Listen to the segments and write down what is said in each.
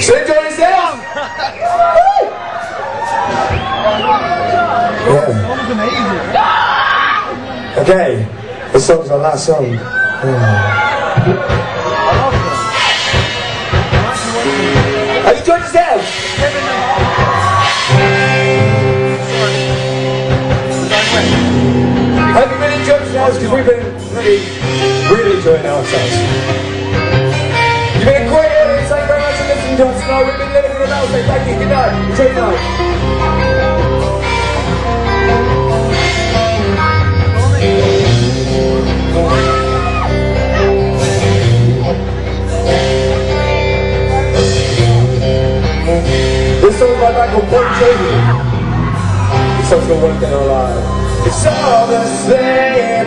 Shake your yourself. yeah. Oh. Okay. This song's our last song. Oh. Are you enjoying yourself? Hope you really enjoyed yourselves because we've been really, really enjoying ourselves. John Snow, we've been living in the mountain. Thank you, good night, good night. This song by Michael Bolton. This song's gonna work in our lives. It's all the same.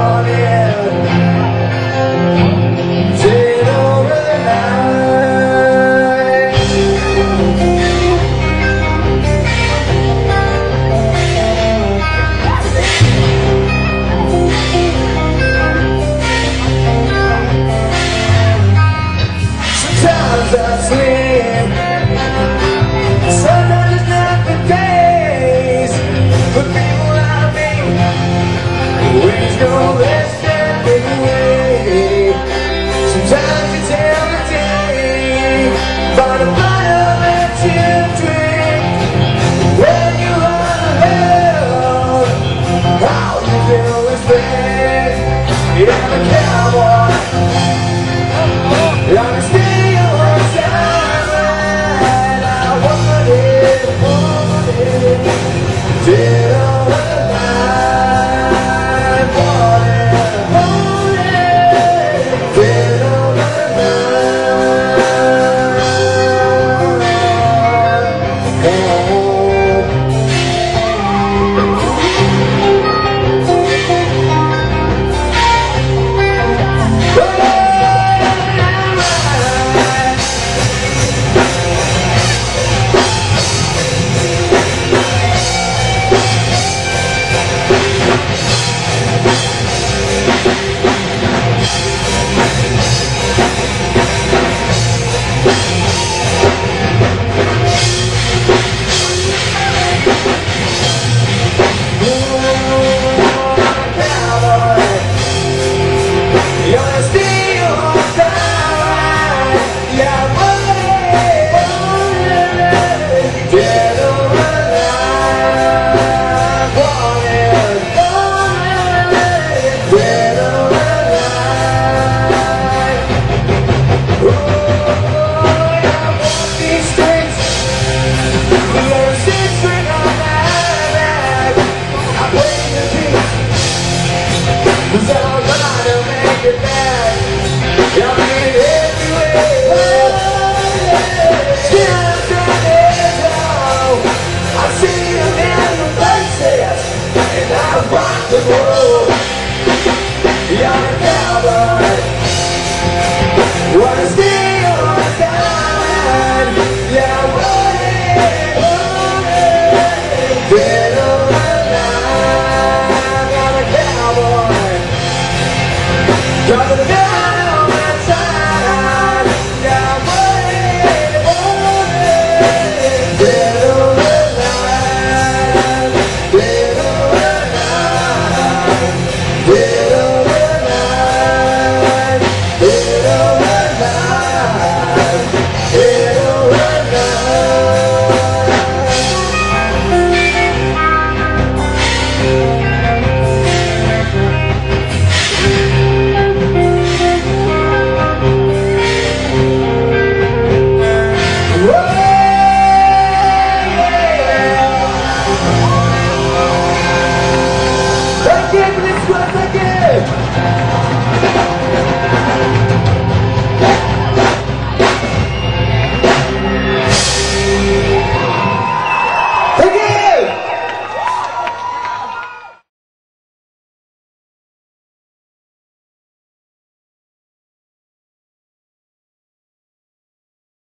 Let's go, let's